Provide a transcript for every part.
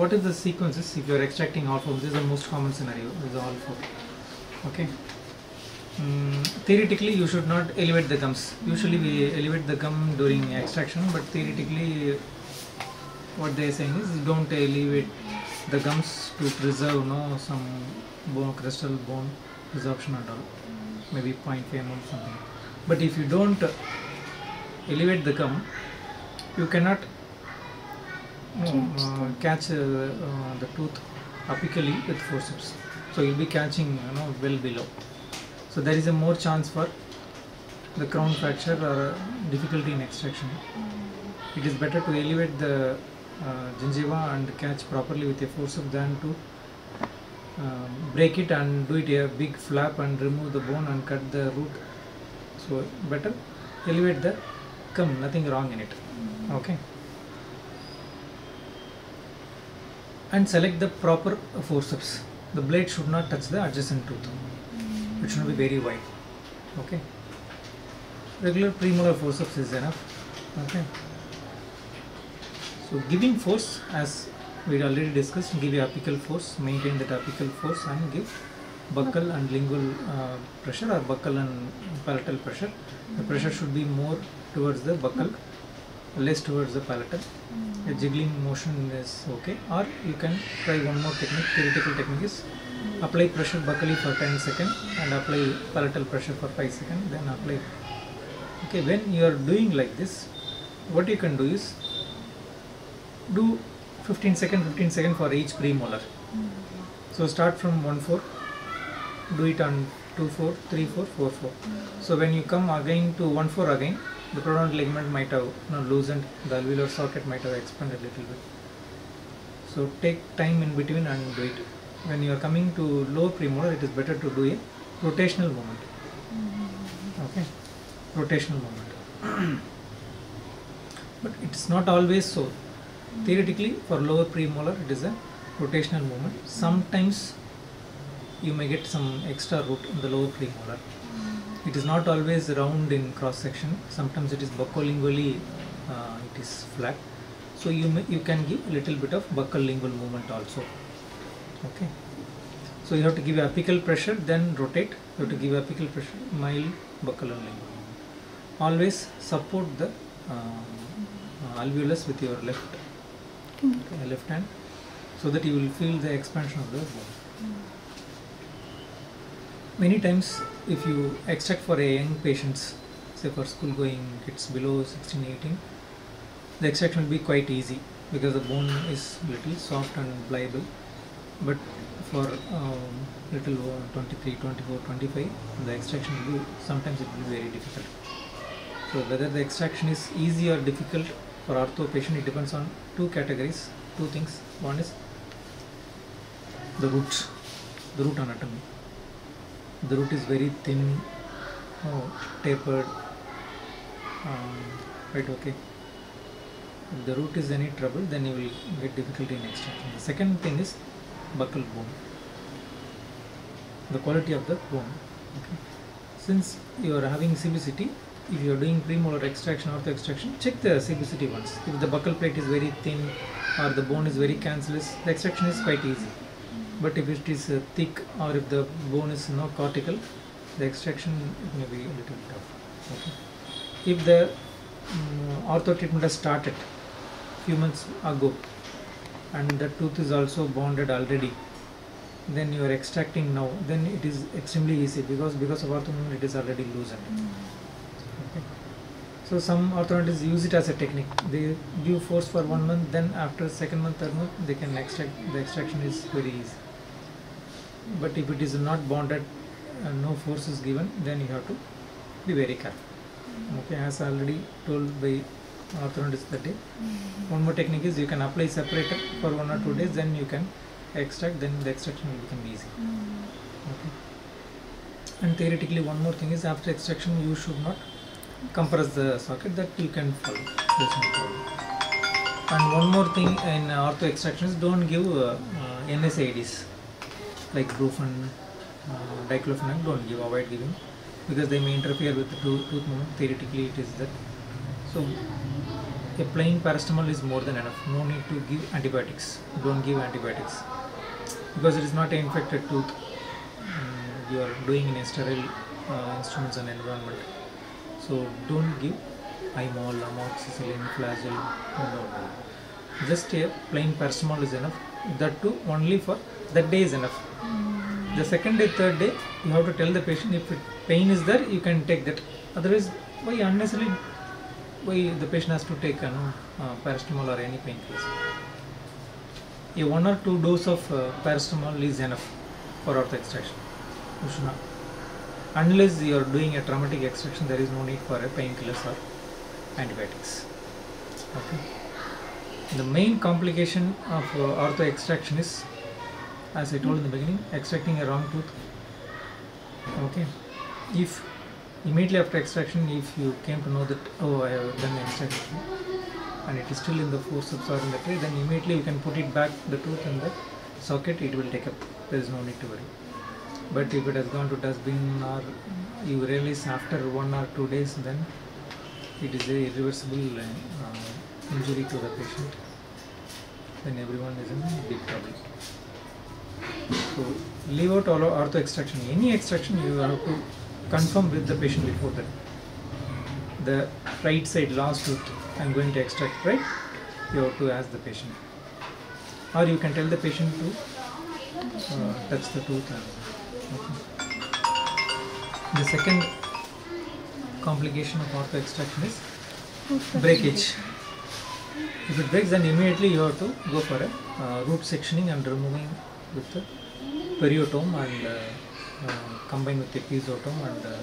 what is the sequences if you are extracting all four? This is the most common scenario. Is all four. Okay. Mm, theoretically, you should not elevate the gums. Usually, we elevate the gum during extraction, but theoretically, what they are saying is don't elevate the gums to preserve no some bone crestal bone resorption and all maybe 0.5 mm something but if you don't elevate the gum you cannot no, uh, catch uh, uh, the tooth apically with forceps. So you'll be catching you know well below. So there is a more chance for the crown fracture or difficulty in extraction. It is better to elevate the uh, gingiva and catch properly with a forceps than to uh, break it and do it a big flap and remove the bone and cut the root. So better elevate the gum nothing wrong in it. Okay and select the proper forceps. The blade should not touch the adjacent tooth. It should be very wide. Okay? Regular premolar forceps is enough. Okay? So giving force as we already discussed give apical force maintain that apical force and give buccal and lingual uh, pressure or buccal and palatal pressure. The pressure should be more towards the buccal less towards the palatal mm. a jiggling motion is okay. Or you can try one more technique. Theoretical technique is apply pressure buccally for 10 seconds and apply palatal pressure for 5 seconds then apply. Okay when you are doing like this what you can do is do 15 second 15 second for each premolar mm. so start from 1 4 do it on 2 4 3 4 4 4 mm. so when you come again to 1 4 again the periodontal ligament might have you know, loosened. The alveolar socket might have expanded a little bit. So take time in between and do it. When you are coming to lower premolar it is better to do a rotational movement mm-hmm. okay? Rotational movement but it's not always so. Theoretically for lower premolar it is a rotational movement sometimes you may get some extra root in the lower premolar mm-hmm. It is not always round in cross section sometimes it is buccolingually uh, it is flat. So you may, you can give a little bit of buccal lingual movement also. Okay. So you have to give apical pressure then rotate. You have to give apical pressure mild buccal and always support the uh, alveolus with your left okay, left hand so that you will feel the expansion of the bone many times if you extract for a young patients say for school going kids below 16 18 the extraction will be quite easy because the bone is little soft and pliable. But for um, little uh, 23 24 25 the extraction will be sometimes it will be very difficult. So whether the extraction is easy or difficult for ortho patient it depends on two categories two things. One is the roots the root anatomy the root is very thin oh, tapered um, right okay. If the root is any trouble then you will get difficulty in extraction the second thing is buccal bone. The quality of the bone okay. Since you are having cbct if you are doing premolar extraction or the extraction check the cbct once. If the buccal plate is very thin or the bone is very cancellous the extraction is quite easy but if it is uh, thick or if the bone is not cortical the extraction may be a little tough. Okay. If the um, ortho treatment has started few months ago and the tooth is also bonded already then you are extracting now then it is extremely easy because because of ortho it is already loosened. Okay. So some orthodontists use it as a technique. They do force for one month then after second month third month they can extract the extraction is very easy but if it is not bonded and no force is given then you have to be very careful. Okay as already told by orthodontist that day one more technique is you can apply separator for one or two days then you can extract then the extraction will become easy. Okay. And theoretically one more thing is after extraction you should not compress the socket that you can follow. There's no problem. and one more thing in ortho extraction is don't give uh, uh, NSAIDs like Brufen, uh, diclofenac don't give avoid giving because they may interfere with the tooth, movement theoretically it is that so a plain paracetamol is more than enough. No need to give antibiotics. Don't give antibiotics because it is not an infected tooth. Mm, you are doing in a sterile uh, instruments and environment. So don't give imol, amoxicillin, flagyl. No. Just a plain paracetamol is enough. That too only for that day is enough. The second day, third day, you have to tell the patient if pain is there, you can take that. Otherwise, why unnecessarily why the patient has to take you know, uh, paracetamol or any painkillers. A one or two dose of uh, paracetamol is enough for ortho extraction. You should not. Unless you are doing a traumatic extraction, there is no need for a painkillers or antibiotics. Okay. The main complication of uh, ortho extraction is, as I told in the beginning, extracting a wrong tooth. Okay. If immediately after extraction if you came to know that oh I have done extraction and it is still in the forceps or in the tray then immediately you can put it back the tooth in the socket it will take up there is no need to worry but if it has gone to dustbin or you realize after one or two days then it is a irreversible uh, injury to the patient then everyone is in big trouble leave out all ortho extraction any extraction you have to confirm with the patient before that. The right side last tooth I'm going to extract right, you have to ask the patient. Or you can tell the patient to uh, touch the tooth. Okay. The second complication of ortho extraction is breakage. If it breaks, then immediately you have to go for a uh, root sectioning and removing with the periotome and uh, combine with piezotome and uh,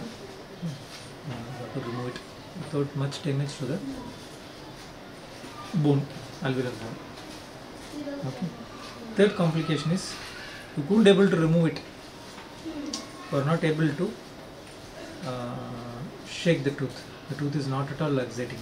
uh, to remove it without much damage to the bone, alveolar bone. Okay. Third complication is you couldn't able to remove it. or not able to uh, shake the tooth. The tooth is not at all luxating.